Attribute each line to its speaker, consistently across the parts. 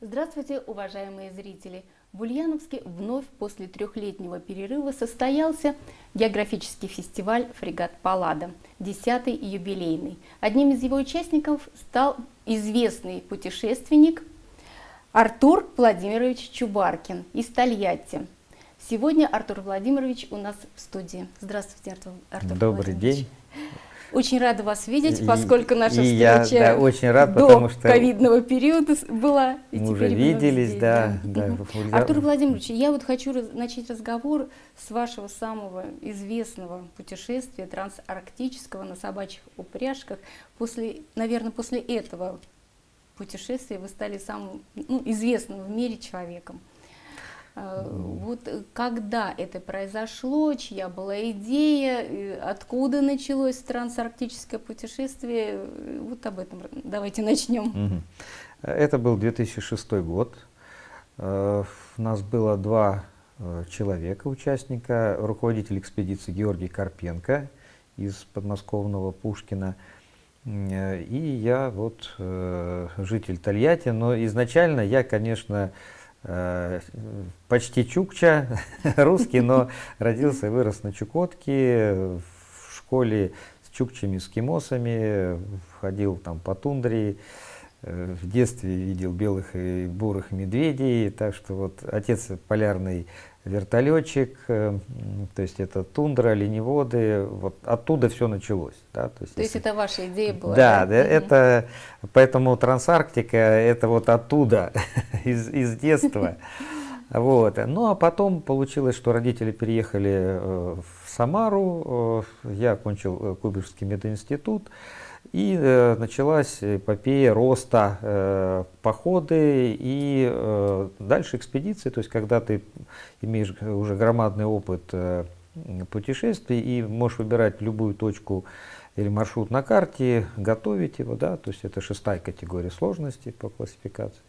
Speaker 1: Здравствуйте, уважаемые зрители! В Ульяновске вновь после трехлетнего перерыва состоялся географический фестиваль «Фрегат Паллада», 10-й юбилейный. Одним из его участников стал известный путешественник Артур Владимирович Чубаркин из Тольятти. Сегодня Артур Владимирович у нас в студии. Здравствуйте, Артур, Артур
Speaker 2: Добрый день.
Speaker 1: Очень рада вас видеть, поскольку наша
Speaker 2: и
Speaker 1: встреча
Speaker 2: я, да, очень рад,
Speaker 1: до
Speaker 2: потому что
Speaker 1: ковидного периода была.
Speaker 2: И мы уже виделись, здесь, да, да.
Speaker 1: да. Артур Владимирович, я вот хочу раз, начать разговор с вашего самого известного путешествия трансарктического на собачьих упряжках. После, наверное, после этого путешествия вы стали самым ну, известным в мире человеком. А, вот когда это произошло, чья была идея, откуда началось трансарктическое путешествие, вот об этом давайте начнем.
Speaker 2: Это был 2006 год. Э, у нас было два э, человека, участника, руководитель экспедиции Георгий Карпенко из подмосковного Пушкина, э, и я вот житель Тольятти, но изначально я, конечно, Э, почти чукча, русский, но родился и вырос на Чукотке, в школе с чукчами, эскимосами, ходил там по тундре, э, в детстве видел белых и бурых медведей, так что вот отец полярный вертолетчик, э, то есть это тундра, лениводы, вот оттуда все началось. Да,
Speaker 1: то есть, то есть это ваша идея была?
Speaker 2: Да, да, да это, поэтому Трансарктика это вот оттуда, из, из детства. Вот. Ну а потом получилось, что родители переехали э, в Самару, э, я окончил Кубишский мединститут, и э, началась эпопея роста, э, походы и э, дальше экспедиции, то есть когда ты имеешь уже громадный опыт э, путешествий и можешь выбирать любую точку или маршрут на карте, готовить его, да, то есть это шестая категория сложности по классификации.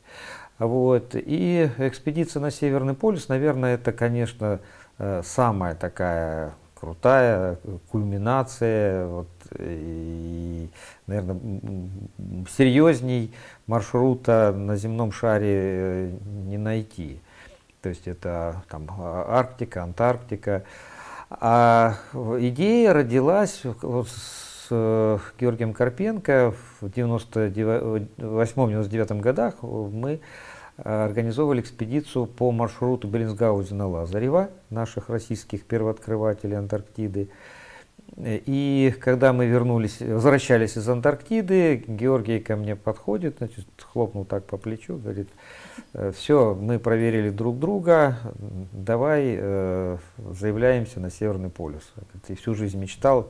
Speaker 2: Вот. И экспедиция на Северный полюс, наверное, это, конечно, э, самая такая крутая кульминация, вот, и, наверное, серьезней маршрута на земном шаре э, не найти. То есть это там Арктика, Антарктика. А идея родилась вот с э, Георгием Карпенко в 98-99 годах. Мы организовывали экспедицию по маршруту Беллинсгаузена-Лазарева, наших российских первооткрывателей Антарктиды. И когда мы вернулись, возвращались из Антарктиды, Георгий ко мне подходит, значит, хлопнул так по плечу, говорит, «Э, все, мы проверили друг друга, давай э, заявляемся на Северный полюс. Ты всю жизнь мечтал,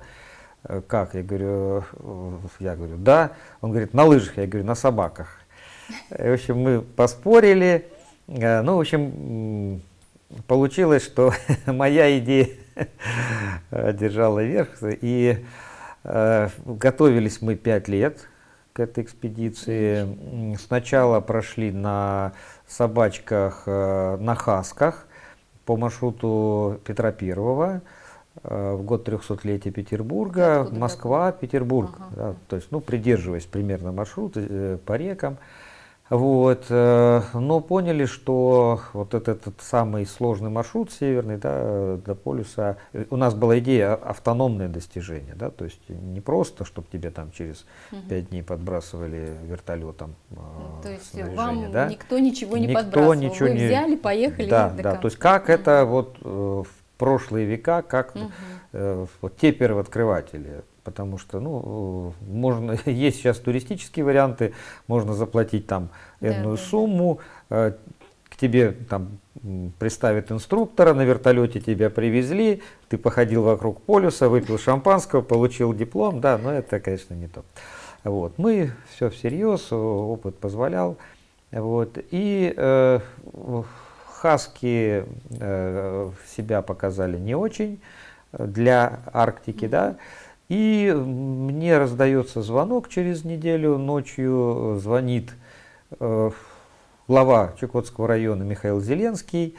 Speaker 2: «Э, как? Я говорю, «Э, я говорю, да. Он говорит, на лыжах, я говорю, на собаках. В общем, мы поспорили. Ну, в общем, получилось, что моя идея держала верх. И э, готовились мы пять лет к этой экспедиции. Сначала прошли на собачках э, на Хасках по маршруту Петра Первого э, в год 300-летия Петербурга, Москва, Петербург. Ага. Да, то есть, ну, придерживаясь примерно маршрута э, по рекам. Вот, э, но поняли, что вот этот, этот самый сложный маршрут северный да, до полюса, э, у нас была идея автономное достижение, да, то есть не просто, чтобы тебе там через пять дней подбрасывали вертолетом.
Speaker 1: Э, ну, то есть вам да? никто ничего не никто подбрасывал, ничего вы не... взяли, поехали.
Speaker 2: Да, да, то есть как это вот в прошлые века, как угу. вот те первооткрыватели потому что, ну, можно, есть сейчас туристические варианты, можно заплатить там энную да, сумму. Э, к тебе там приставят инструктора, на вертолете тебя привезли, ты походил вокруг полюса, выпил шампанского, получил диплом, да, но это, конечно, не то. Вот, мы все всерьез, опыт позволял, вот, и э, хаски э, себя показали не очень для Арктики, да, и мне раздается звонок через неделю, ночью звонит э, глава Чукотского района Михаил Зеленский,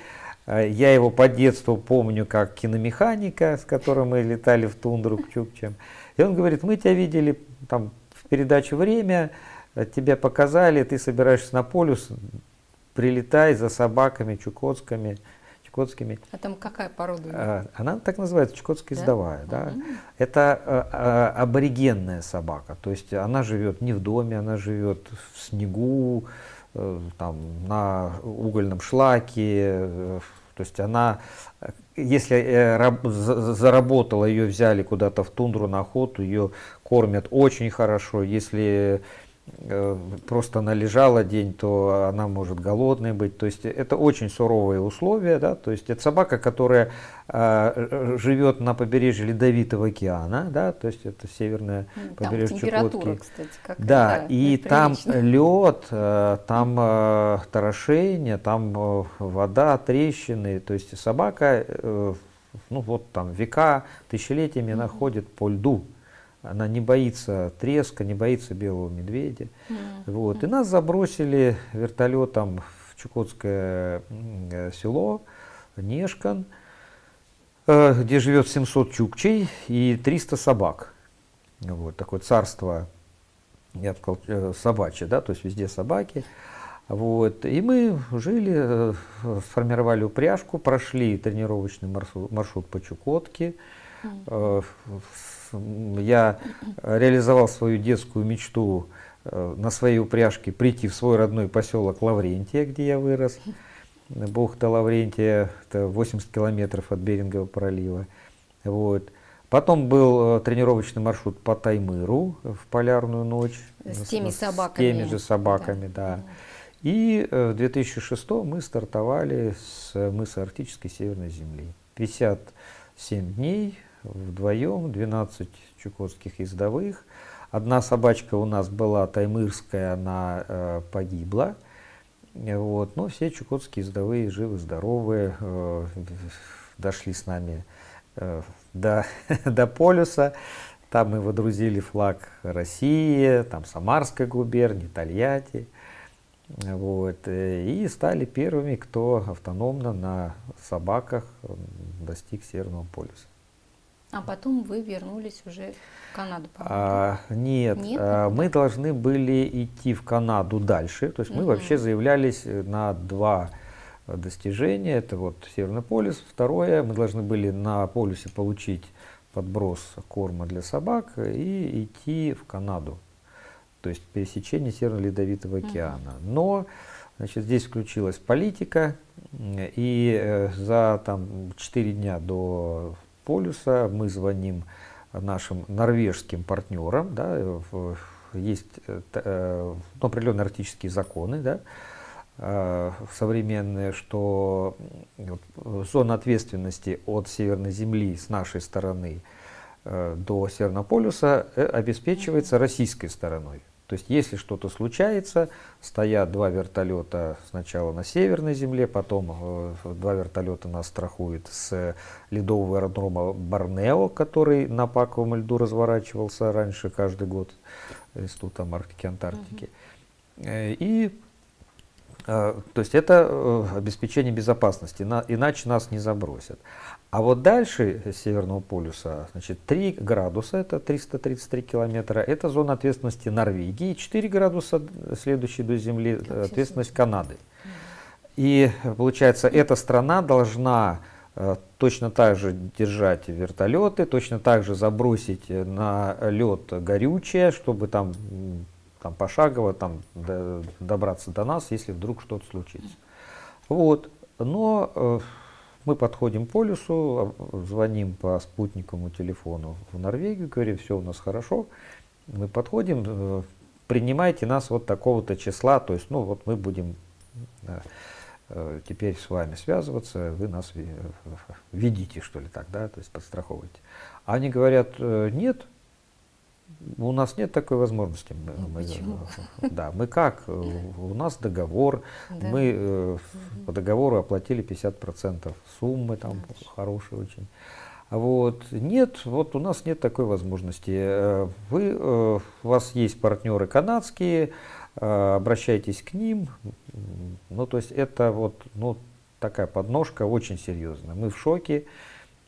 Speaker 2: Я его по детству помню как киномеханика, с которым мы летали в тундру к Чукчам. И он говорит, мы тебя видели там в передаче «Время», тебя показали, ты собираешься на полюс, прилетай за собаками чукотскими чукотскими.
Speaker 1: А там какая порода? А,
Speaker 2: она так называется, чукотская да? издовая. Да? Mm-hmm. Это а, а, аборигенная собака, то есть она живет не в доме, она живет в снегу, э, там, на угольном шлаке, э, то есть она, если э, заработала, ее взяли куда-то в тундру на охоту, ее кормят очень хорошо. Если Э, просто она лежала день, то она может голодной быть. То есть это очень суровые условия. Да? То есть это собака, которая э, живет на побережье Ледовитого океана, да? то есть это северное там побережье
Speaker 1: Чукотки. кстати, как
Speaker 2: Да, и там лед, э, там э, торошение, там э, вода, трещины. То есть собака, э, ну вот там века, тысячелетиями mm-hmm. она ходит по льду. Она не боится треска, не боится белого медведя. Mm. -hmm. Вот. И нас забросили вертолетом в Чукотское э, село Нешкан, э, где живет 700 чукчей и 300 собак. Вот такое царство, я бы сказал, э, собачье, да, то есть везде собаки. Вот. И мы жили, сформировали упряжку, прошли тренировочный маршрут, маршрут по Чукотке, mm я реализовал свою детскую мечту э, на своей упряжке прийти в свой родной поселок Лаврентия, где я вырос. Бухта Лаврентия, это 80 километров от Берингового пролива. Вот. Потом был э, тренировочный маршрут по Таймыру в полярную ночь.
Speaker 1: С теми собаками.
Speaker 2: С теми же собаками, да. да. И э, в 2006 мы стартовали с мыса Арктической Северной Земли. 57 дней вдвоем, 12 чукотских ездовых. Одна собачка у нас была таймырская, она э, погибла. Вот. Но все чукотские ездовые живы-здоровы, э, дошли с нами э, до, до полюса. Там мы водрузили флаг России, там Самарской губернии, Тольятти. Вот, э, и стали первыми, кто автономно на собаках достиг Северного полюса.
Speaker 1: А потом вы вернулись уже в Канаду?
Speaker 2: А, нет, нет а, мы должны были идти в Канаду дальше. То есть угу. мы вообще заявлялись на два достижения. Это вот Северный полюс. Второе, мы должны были на полюсе получить подброс корма для собак и идти в Канаду. То есть пересечение Северно-Ледовитого океана. Угу. Но значит, здесь включилась политика, и э, за там, 4 дня до полюса, мы звоним нашим норвежским партнерам, да, есть э, э, ну, определенные арктические законы, да, э, современные, что зона ответственности от Северной Земли с нашей стороны до Северного полюса обеспечивается российской стороной. То есть, если что-то случается, стоят два вертолета сначала на северной земле, потом э, два вертолета нас страхуют с ледового аэродрома Борнео, который на паковом льду разворачивался раньше каждый год, Института Арктики Антарктики. Угу. И э, то есть это обеспечение безопасности, иначе нас не забросят. А вот дальше Северного полюса, значит, 3 градуса, это 333 километра, это зона ответственности Норвегии, 4 градуса, следующие до Земли, ответственность Канады. И получается, эта страна должна э, точно так же держать вертолеты, точно так же забросить на лед горючее, чтобы там, там пошагово там, добраться до нас, если вдруг что-то случится. Вот. Но э, мы подходим к полюсу, звоним по спутниковому телефону в Норвегию, говорим, все у нас хорошо. Мы подходим, э, принимайте нас вот такого-то числа, то есть, ну вот мы будем да, э, теперь с вами связываться, вы нас видите, что ли, так, да, то есть подстраховывайте. Они говорят, э, нет, у нас нет такой возможности.
Speaker 1: Ну, мы, почему?
Speaker 2: Да, мы как? У нас договор, да. мы э, по договору оплатили 50% суммы, там да. хорошие очень. Вот. Нет, вот у нас нет такой возможности. Э, вы, э, у вас есть партнеры канадские, э, обращайтесь к ним. Ну, то есть это вот, ну, такая подножка очень серьезная. Мы в шоке.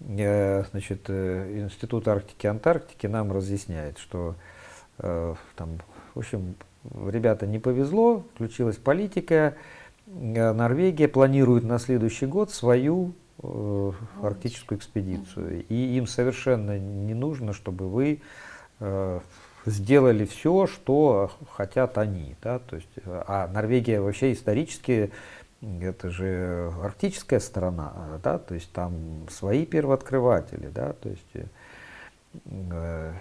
Speaker 2: Э, значит, э, Институт Арктики и Антарктики нам разъясняет, что э, там, в общем, ребята не повезло, включилась политика, Норвегия планирует на следующий год свою арктическую экспедицию. И им совершенно не нужно, чтобы вы сделали все, что хотят они. Да? То есть, а Норвегия вообще исторически это же арктическая сторона, да, то есть там свои первооткрыватели, да, то есть э,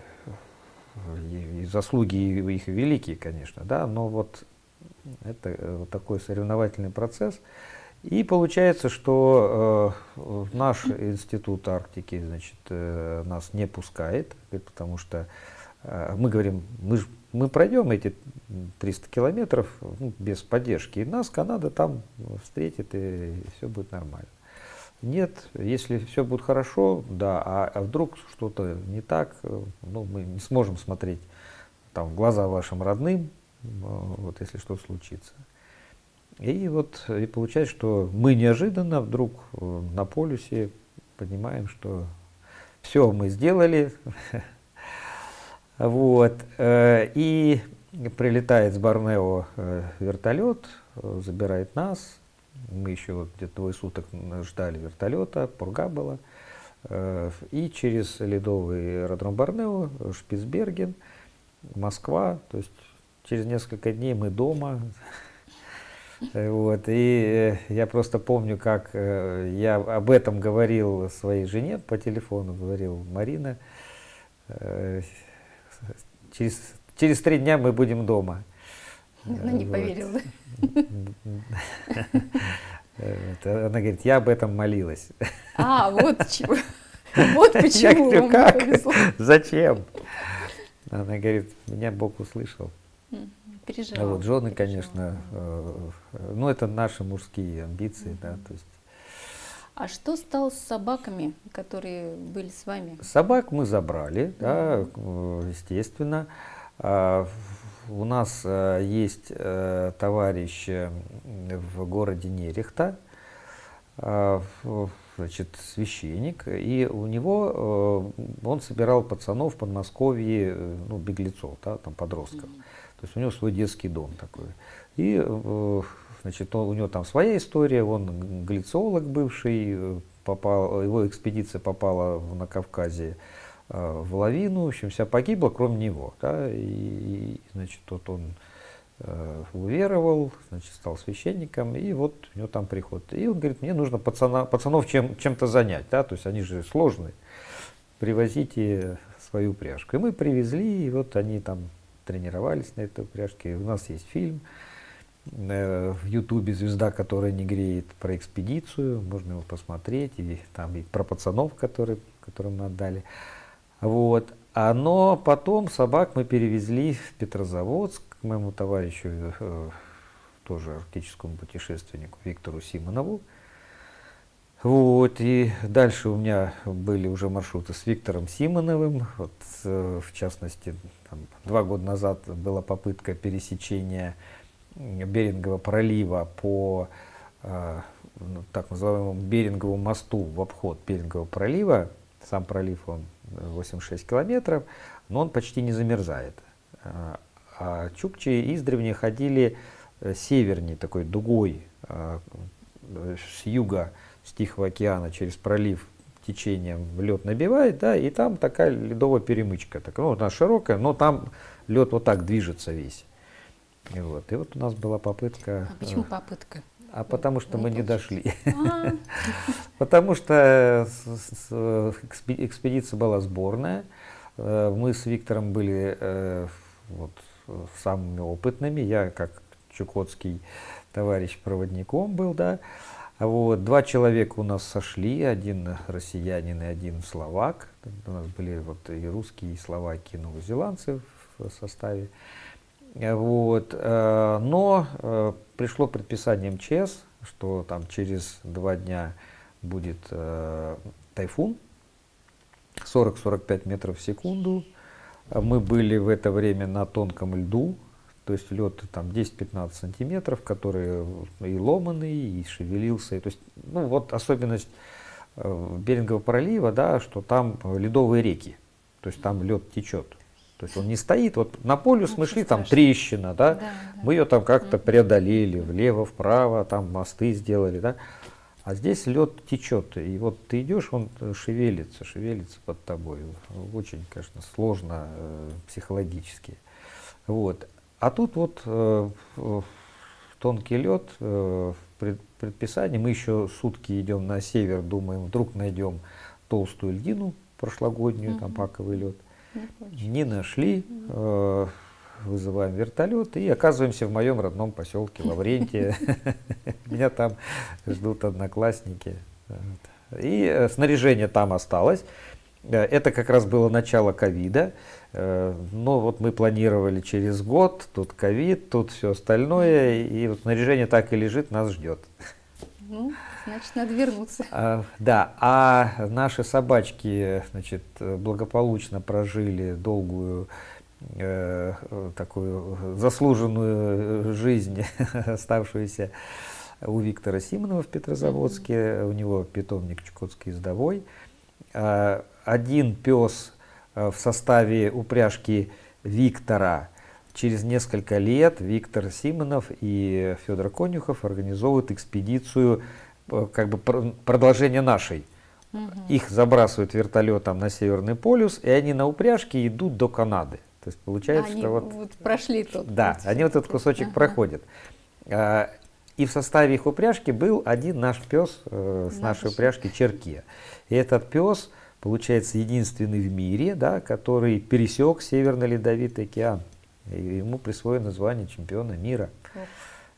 Speaker 2: и, заслуги их великие, конечно, да, но вот это э, вот такой соревновательный процесс. И получается, что э, наш институт Арктики, значит, э, нас не пускает, потому что э, мы говорим, мы, ж, мы пройдем эти 300 километров ну, без поддержки, и нас Канада там встретит, и все будет нормально. Нет, если все будет хорошо, да, а, а вдруг что-то не так, э, ну, мы не сможем смотреть там, в глаза вашим родным, вот если что случится. И вот и получается, что мы неожиданно вдруг э, на полюсе понимаем, что все мы сделали. вот. Э, и прилетает с Борнео э, вертолет, забирает нас. Мы еще где-то двое суток ждали вертолета, пурга была. И через ледовый аэродром Борнео, Шпицберген, Москва, то есть через несколько дней мы дома. Вот, и э, я просто помню, как э, я об этом говорил своей жене по телефону, говорил Марина. Э, через, через три дня мы будем дома.
Speaker 1: Она не вот. поверила.
Speaker 2: Она говорит, я об этом молилась.
Speaker 1: А, вот чего. Вот почему.
Speaker 2: Я говорю, как? Зачем? Она говорит, меня Бог услышал.
Speaker 1: Переживал.
Speaker 2: А вот жены, конечно, э, ну это наши мужские амбиции, да, то есть.
Speaker 1: А что стало с собаками, которые были с вами?
Speaker 2: Собак мы забрали, да, э, естественно. А, у нас э, есть товарищ в городе Нерехта, а, значит, священник, и у него он собирал пацанов в Подмосковье, ну, беглецов, да, там подростков. То есть у него свой детский дом такой. И э, значит, он, у него там своя история, он глицолог бывший, попал, его экспедиция попала на Кавказе э, в лавину, в общем, вся погибла, кроме него. Да, и, и значит, тот он э, уверовал, значит, стал священником, и вот у него там приход. И он говорит, мне нужно пацана, пацанов чем, чем-то занять, да, то есть они же сложные, привозите свою пряжку. И мы привезли, и вот они там тренировались на этой упряжке. У нас есть фильм э, в Ютубе «Звезда, которая не греет» про экспедицию. Можно его посмотреть. И там и про пацанов, которые, которым мы отдали. Вот. А, но потом собак мы перевезли в Петрозаводск к моему товарищу, э, тоже арктическому путешественнику Виктору Симонову. Вот, и дальше у меня были уже маршруты с Виктором Симоновым. Вот, э, в частности, там, два года назад была попытка пересечения Берингового пролива по э, ну, так называемому Беринговому мосту в обход Берингового пролива. Сам пролив он 86 километров, но он почти не замерзает. А, а чукчи издревле ходили э, северней такой дугой э, с юга с Тихого океана через пролив течением лед набивает, да, и там такая ледовая перемычка. Так, ну, она широкая, но там лед вот так движется весь. И вот, и вот у нас была попытка.
Speaker 1: А почему э, попытка?
Speaker 2: А потому что мы не дошли. А. Потому что экспедиция была сборная. Э, мы с Виктором были э, вот, самыми опытными. Я как чукотский товарищ проводником был, да. Вот, два человека у нас сошли, один россиянин и один словак. У нас были вот и русские, и словаки, и новозеландцы в составе. Вот, э, но э, пришло предписание МЧС, что там через два дня будет э, тайфун 40-45 метров в секунду. Мы были в это время на тонком льду, то есть лед там 10-15 сантиметров, который и ломанный, и шевелился. То есть, ну вот особенность э, Берингового пролива, да, что там ледовые реки, то есть там лед течет. То есть он не стоит, вот на полюс мы шли, там трещина, да, да, да. мы ее там как-то преодолели, влево, вправо, там мосты сделали, да. А здесь лед течет, и вот ты идешь, он шевелится, шевелится под тобой. Очень, конечно, сложно э, психологически. Вот. А тут вот э, тонкий лед, э, пред, предписание, мы еще сутки идем на север, думаем, вдруг найдем толстую льдину прошлогоднюю, угу. там паковый лед. Не, не нашли. Э, вызываем вертолет и оказываемся в моем родном поселке Лаврентия. Меня там ждут одноклассники. И э, снаряжение там осталось. Э, это как раз было начало ковида. Э, но вот мы планировали через год, тут ковид, тут все остальное, и вот снаряжение так и лежит, нас ждет.
Speaker 1: Ну, значит, надо вернуться.
Speaker 2: А, да, а наши собачки, значит, благополучно прожили долгую Э, такую заслуженную жизнь, оставшуюся у Виктора Симонова в Петрозаводске. Mm-hmm. У него питомник Чукотский издовой. А, один пес э, в составе упряжки Виктора через несколько лет Виктор Симонов и Федор Конюхов организовывают экспедицию, э, как бы продолжение нашей. Угу. Их забрасывают вертолетом на Северный полюс, и они на упряжке идут до Канады. То есть получается,
Speaker 1: они
Speaker 2: что вот...
Speaker 1: вот прошли тот
Speaker 2: Да, путь. они вот этот кусочек ага. проходят. А, и в составе их упряжки был один наш пес э, с нашей упряжки Черке. И этот пес, получается, единственный в мире, да, который пересек Северный Ледовитый океан. Ему присвоено звание чемпиона мира.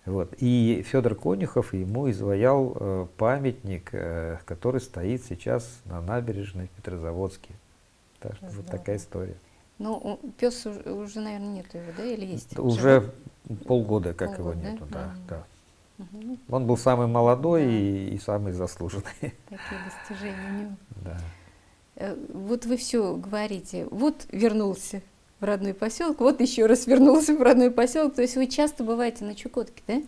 Speaker 2: Вот. И Федор Конюхов ему изваял э, памятник, э, который стоит сейчас на набережной в Петрозаводске. Так что вот такая история.
Speaker 1: Ну, пес уже, уже, наверное, нету его, да, или есть?
Speaker 2: Уже полгода, как полгода, его нету, да, да. да. Угу. Он был самый молодой да. и, и самый заслуженный.
Speaker 1: Такие достижения у него.
Speaker 2: Да.
Speaker 1: Э, вот вы все говорите, вот вернулся в родной поселок, вот еще раз вернулся в родной поселок. То есть вы часто бываете на Чукотке, да?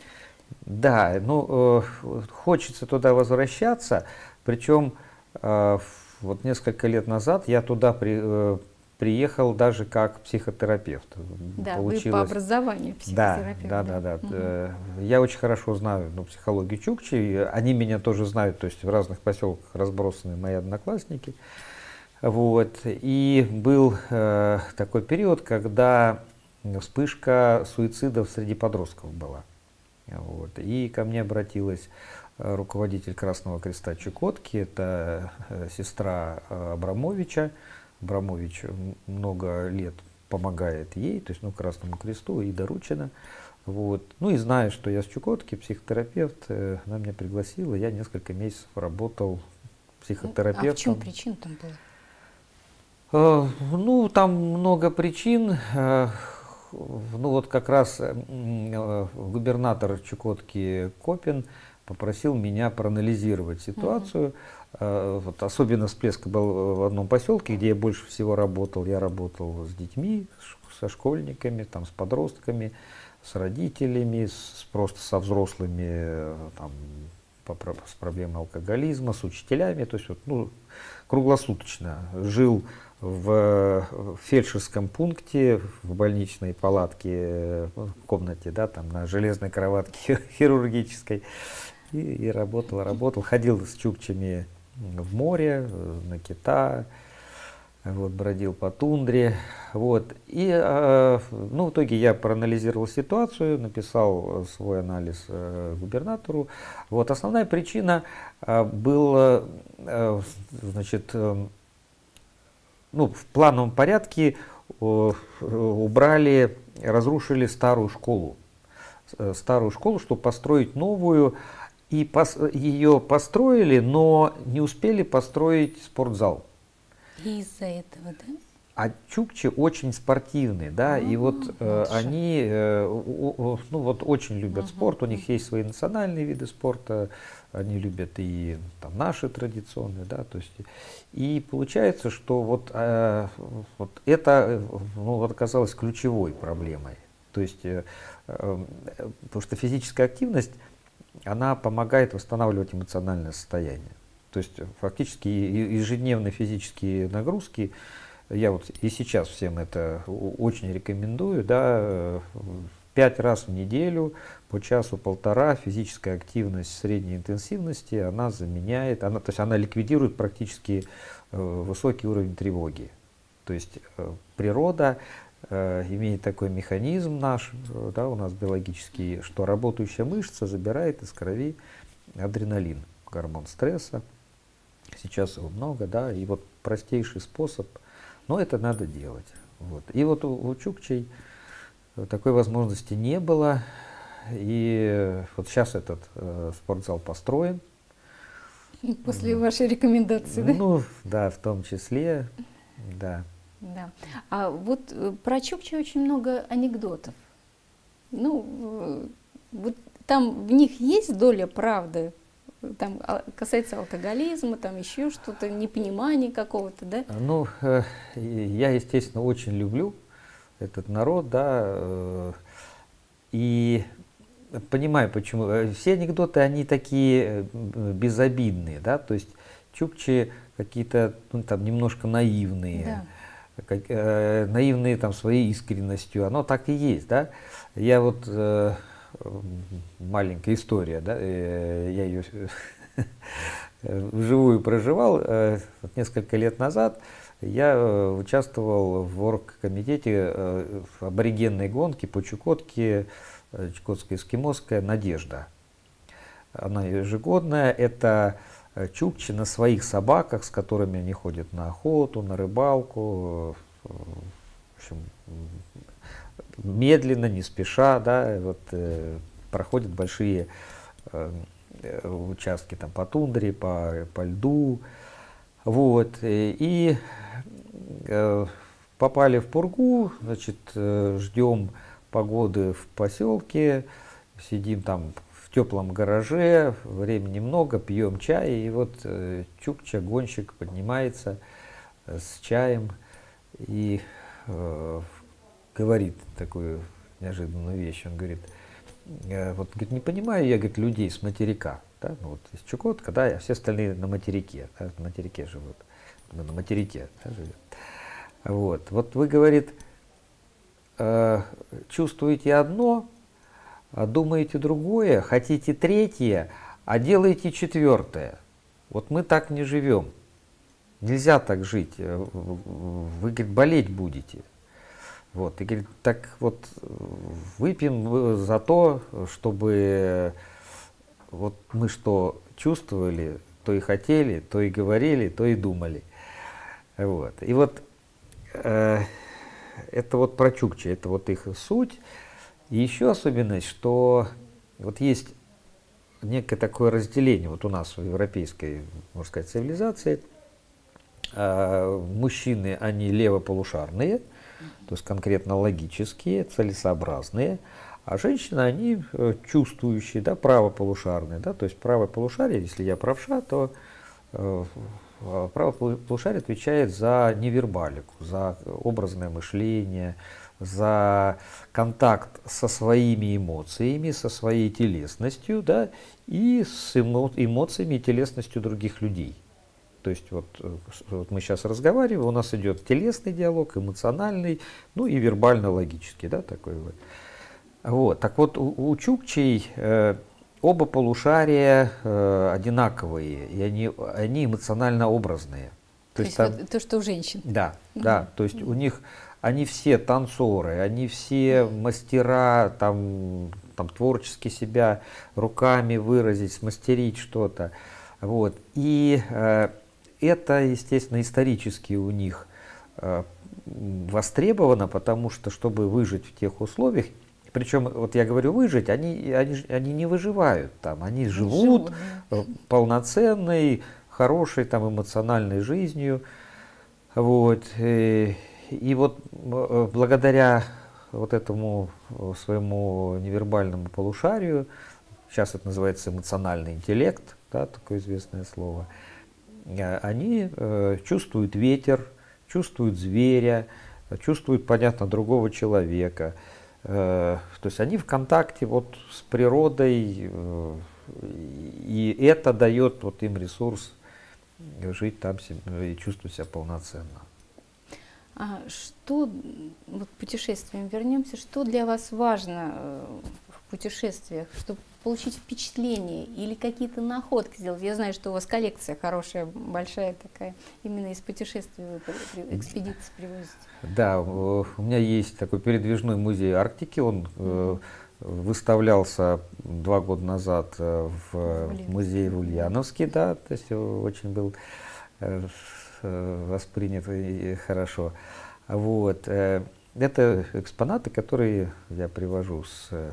Speaker 2: Да, ну э, хочется туда возвращаться, причем э, вот несколько лет назад я туда при, э, приехал даже как психотерапевт.
Speaker 1: Да, Получилось... вы по образованию психотерапевт.
Speaker 2: Да, да, да. да. Угу. Я очень хорошо знаю ну, психологию Чукчи, они меня тоже знают, то есть в разных поселках разбросаны мои одноклассники. Вот. И был э, такой период, когда вспышка суицидов среди подростков была. Вот. И ко мне обратилась э, руководитель Красного Креста Чукотки, это э, сестра Абрамовича, Брамович много лет помогает ей, то есть ну, Красному Кресту, и доручено. Вот. Ну и зная, что я с Чукотки, психотерапевт, э, она меня пригласила, я несколько месяцев работал психотерапевтом. А в
Speaker 1: чем причина там была?
Speaker 2: Э, ну, там много причин. Э, ну вот как раз губернатор Чукотки Копин попросил меня проанализировать ситуацию. Э, вот особенно всплеск был в одном поселке, где я больше всего работал. Я работал с детьми, со школьниками, там, с подростками, с родителями, с, просто со взрослыми э, там, по, с проблемой алкоголизма, с учителями. То есть вот, ну, круглосуточно жил в, фельдшерском пункте, в больничной палатке, э, в комнате, да, там на железной кроватке хирургической. И, и работал, работал. Ходил с чукчами в море, э, на кита, вот, бродил по тундре. Вот. И э, ну, в итоге я проанализировал ситуацию, написал свой анализ губернатору. Вот, основная причина была, значит, ну, в плановом порядке убрали, разрушили старую школу. Старую школу, чтобы построить новую, и пос, ее построили, но не успели построить спортзал.
Speaker 1: Из-за этого, да?
Speaker 2: А чукчи очень спортивные, да, а, и вот э, они, э, у, у, ну вот очень любят uh спорт, у них есть свои национальные виды спорта, они любят и там наши традиционные, да, то есть и получается, что вот, э, вот это, ну вот оказалось ключевой проблемой. То есть, э, э, потому что физическая активность, она помогает восстанавливать эмоциональное состояние. То есть фактически ежедневные физические нагрузки, я вот и сейчас всем это очень рекомендую, да, пять раз в неделю по часу-полтора физическая активность средней интенсивности, она заменяет, она, то есть она ликвидирует практически э, высокий уровень тревоги. То есть э, природа э, имеет такой механизм наш, э, да, у нас биологический, что работающая мышца забирает из крови адреналин, гормон стресса. Сейчас его много, да, и вот простейший способ, но это надо делать. Вот. И вот у, у Чукчей такой возможности не было. И вот сейчас этот э, спортзал построен.
Speaker 1: После вашей рекомендации, да?
Speaker 2: Ну, да, в том числе, да.
Speaker 1: Да. А вот э, про Чукчи очень много анекдотов. Ну, э, вот там в них есть доля правды, там а, касается алкоголизма, там еще что-то, непонимания какого-то, да?
Speaker 2: Ну, э, я, естественно, очень люблю этот народ, да, и понимаю, почему. Э, все анекдоты, они такие э, безобидные, да, то есть чукчи какие-то, ну, там, немножко наивные. Да. Как, э, наивные там своей искренностью, оно так и есть, да. Я вот э, маленькая история, да, э, я ее вживую проживал э, несколько лет назад. Я э, участвовал в оргкомитете э, аборигенной гонки по Чукотке Э, Чукотско-эскимосская «Надежда». Она ежегодная. Это э, чукчи на своих собаках, с которыми они ходят на охоту, на рыбалку. Э, в общем, медленно, не спеша, да, вот, э, проходят большие э, участки там, по тундре, по, по льду. Вот, и э, попали в пургу, значит, э, ждем погоды в поселке, сидим там в теплом гараже, времени много, пьем чай, и вот э, Чукча, гонщик, поднимается э, с чаем и э, говорит такую неожиданную вещь. Он говорит, э, вот говорит, не понимаю я говорит, людей с материка. Да? Ну, вот из Чукотка, да, а все остальные на материке, да, на материке живут. Мы на материке да, живем. Вот. вот вы, говорит, Э, чувствуете одно, а думаете другое, хотите третье, а делаете четвертое. Вот мы так не живем. Нельзя так жить. Э, вы, говорит, болеть будете. Вот, и говорит, так вот выпьем за то, чтобы вот мы что чувствовали, то и хотели, то и говорили, то и думали. Вот. И вот э, это вот про чукчи, это вот их суть. И еще особенность, что вот есть некое такое разделение вот у нас в европейской, можно сказать, цивилизации. А, мужчины, они левополушарные, то есть конкретно логические, целесообразные, а женщины, они э, чувствующие, да, правополушарные, да, то есть правое полушарие, если я правша, то э, Э, правое полушарие отвечает за невербалику, за образное мышление, за контакт со своими эмоциями, со своей телесностью, да, и с эмо эмоциями и телесностью других людей. То есть вот, э, вот мы сейчас разговариваем, у нас идет телесный диалог, эмоциональный, ну и вербально-логический, да, такой вот. Вот, так вот у, у Чукчей э, Оба полушария э, одинаковые, и они, они эмоционально образные.
Speaker 1: То, то есть, там, вот, то, что у женщин.
Speaker 2: Да, угу. да. То есть у них они все танцоры, они все мастера, там, там творчески себя руками выразить, смастерить что-то. Вот. И э, это, естественно, исторически у них э, востребовано, потому что, чтобы выжить в тех условиях, причем, вот я говорю, выжить, они, они, они не выживают там, они живут, живут да. полноценной, хорошей там эмоциональной жизнью. Вот. И, э, и вот э, благодаря вот этому своему невербальному полушарию, сейчас это называется эмоциональный интеллект, да, такое известное слово, э, они э, чувствуют ветер, чувствуют зверя, чувствуют, понятно, другого человека, то есть они в контакте вот с природой, и это дает вот им ресурс жить там и чувствовать себя полноценно.
Speaker 1: А что, вот путешествием вернемся, что для вас важно э, путешествиях, чтобы получить впечатление или какие-то находки сделать? Я знаю, что у вас коллекция хорошая, большая такая, именно из путешествий вы экспедиции привозите.
Speaker 2: Да, у меня есть такой передвижной музей Арктики, он mm-hmm. выставлялся два года назад э, в Блин. музее в Ульяновске, да, то есть очень был Э, восприняты хорошо. Вот. Э, это экспонаты, которые я привожу с э,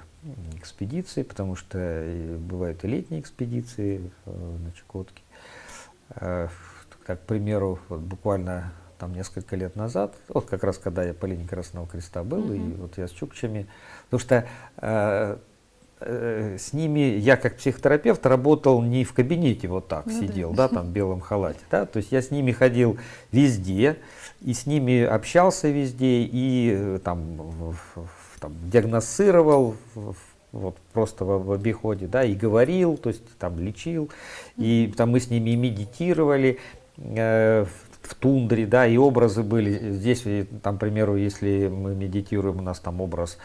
Speaker 2: экспедиции, потому что бывают и летние экспедиции на Чукотке. Как, к примеру, вот буквально там несколько лет назад, вот как раз когда я по линии Красного Креста был, mm-hmm. и вот я с чукчами, потому что Э, с ними я как психотерапевт работал не в кабинете вот так ну, сидел, да. да, там в белом халате, да, то есть я с ними ходил везде и с ними общался везде и э, там, там диагностировал вот просто в, в обиходе, да, и говорил, то есть там лечил, и там мы с ними медитировали э, в тундре, да, и образы были. Здесь, там, к примеру, если мы медитируем, у нас там образ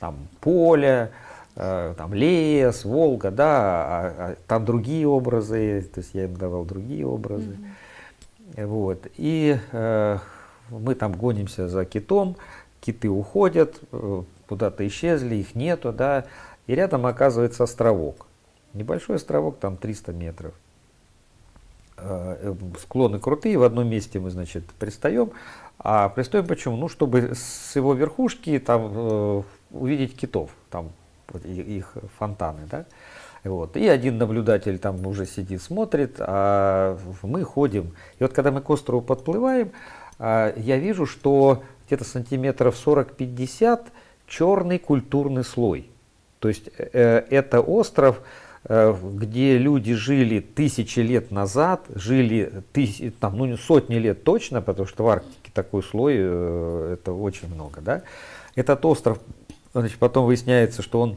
Speaker 2: там поля, Э, там лес, Волга, да, а, а там другие образы, то есть я им давал другие образы. Mm-hmm. Вот. И э, мы там гонимся за китом, киты уходят, э, куда-то исчезли, их нету, да, и рядом оказывается островок. Небольшой островок, там 300 метров. Э, склоны крутые, в одном месте мы, значит, пристаем. А пристаем почему? Ну, чтобы с его верхушки там э, увидеть китов. Там их фонтаны, да. Вот. И один наблюдатель там уже сидит, смотрит, а мы ходим. И вот когда мы к острову подплываем, а, я вижу, что где-то сантиметров 40-50 черный культурный слой. То есть э, это остров, э, где люди жили тысячи лет назад, жили тысяч, там, ну, сотни лет точно, потому что в Арктике такой слой, э, это очень много. Да? Этот остров Значит, потом выясняется, что он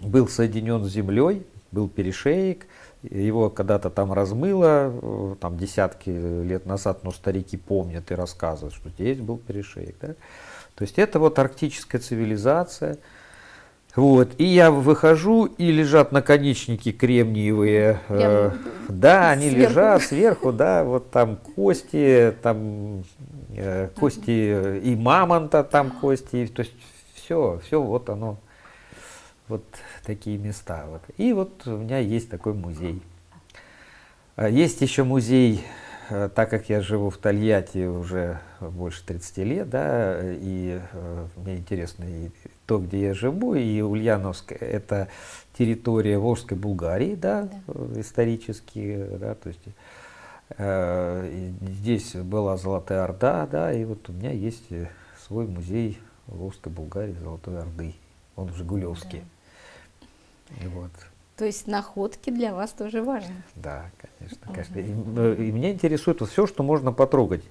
Speaker 2: был соединен с землей, был перешеек, его когда-то там размыло, э, там десятки лет назад, но старики помнят и рассказывают, что здесь был перешеек. Да? То есть это вот арктическая цивилизация. Вот. И я выхожу, и лежат наконечники кремниевые. Э, да, они сверху. лежат сверху, да, вот там кости, там э, кости и мамонта, там кости, то есть все, все вот оно, вот такие места. Вот. И вот у меня есть такой музей. А есть еще музей, э, так как я живу в Тольятти уже больше 30 лет, да, и э, мне интересно и то, где я живу, и Ульяновск – это территория Волжской Булгарии, да, да. исторически, да, то есть э, здесь была Золотая Орда, да, и вот у меня есть свой музей Волжской Булгарии, Золотой Орды. Он в Жигулевске. Да. И вот.
Speaker 1: То есть находки для вас тоже важны?
Speaker 2: Да, конечно. Конечно. И, э, и меня интересует вот все, что можно потрогать.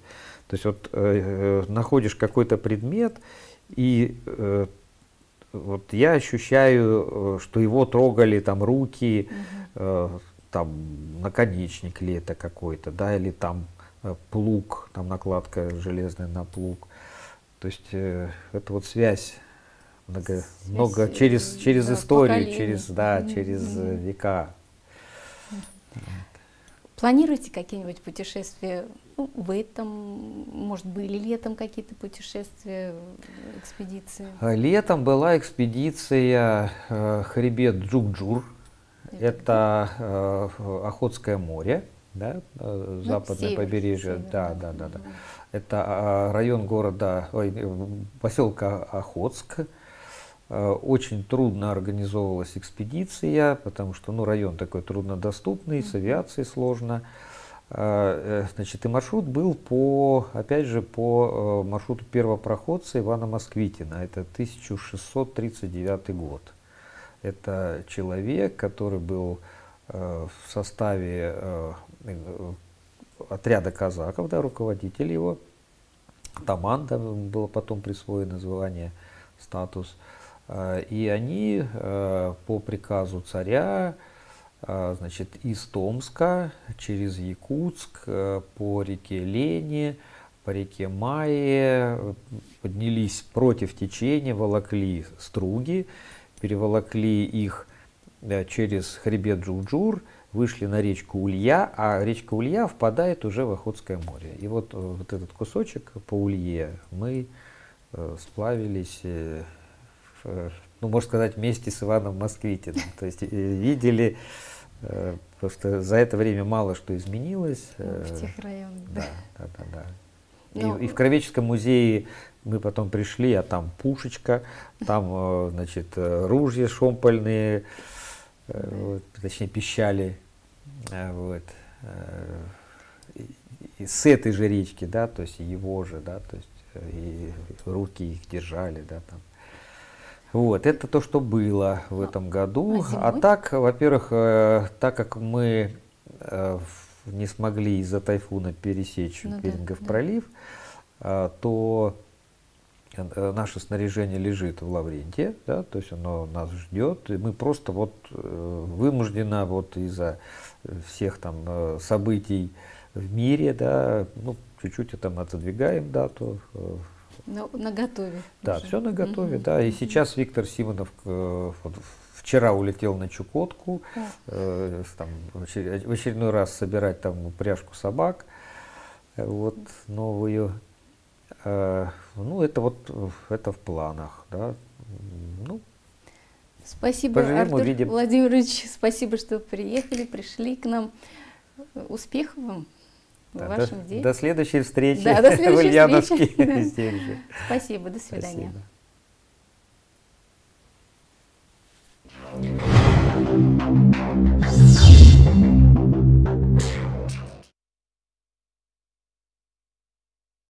Speaker 2: То есть вот э, э, находишь какой-то предмет, и э, вот я ощущаю, э, что его трогали там руки, э, там наконечник ли это какой-то, да, или там плуг, там накладка железная на плуг. То есть э, это вот связь много, связь много э, через, через да, историю, поколений. через, да, mm-hmm. через mm-hmm. века.
Speaker 1: Планируете какие-нибудь путешествия ну, в этом, может, были летом какие-то путешествия, экспедиции?
Speaker 2: А, летом была экспедиция э, хребет Джугджур. Это, Это э, Охотское море, да, э, ну, западное север, побережье. Север, да, да, да, да. да. Это а, район города, ой, поселка Охотск. Э, очень трудно организовывалась экспедиция, потому что ну, район такой труднодоступный, с авиацией сложно. Э, э, значит, и маршрут был по, опять же, по маршруту первопроходца Ивана Москвитина. Это 1639 год. Это человек, который был в составе отряда казаков, да, руководитель его, атаман, да, было потом присвоено звание статус. Э, и они э, по приказу царя э, значит, из Томска через Якутск по реке Лене, по реке Майе поднялись против течения, волокли струги, переволокли их через хребет Джугджур, вышли на речку Улья, а речка Улья впадает уже в Охотское море. И вот, вот этот кусочек по Улье мы сплавились ну, можно сказать, вместе с Иваном Москвитиным. То есть э, видели, э, просто за это время мало что изменилось.
Speaker 1: Ну, в тех районах.
Speaker 2: Да, да, да. да. И, и в Кровеческом музее мы потом пришли, а там пушечка, там, значит, ружья шомпольные, вот, точнее, пищали. Вот. И, и с этой же речки, да, то есть его же, да, то есть и руки их держали, да, там. Вот, это то, что было в этом году. А, а так, во-первых, э, так как мы э, не смогли из-за тайфуна пересечь ну, Берингов да, пролив, э, то э, наше снаряжение лежит в Лавренте, да, то есть оно нас ждет, и мы просто вот э, вынуждены вот из-за всех там э, событий в мире, да, ну, чуть-чуть там отодвигаем дату,
Speaker 1: на, на готове.
Speaker 2: Да, уже. все на готове, угу. да. И сейчас Виктор Симонов э, вот, вчера улетел на Чукотку, э, там, в очередной раз собирать там упряжку собак, э, вот новую. Э, ну, это вот это в планах, да. Ну,
Speaker 1: Спасибо, Поживем, Артур увидим. Владимирович, спасибо, что приехали, пришли к нам. Успехов вам!
Speaker 2: Да, в вашем до, деле. До следующей встречи да, до следующей в Ульяновске.
Speaker 1: Встречи. Спасибо, до свидания. Спасибо.